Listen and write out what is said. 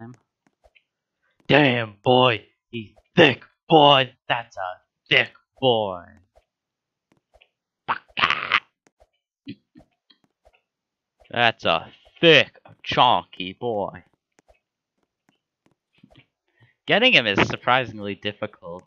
him. Damn boy, he's thick boy. That's a thick boy. That's a thick, chunky boy. Getting him is surprisingly difficult.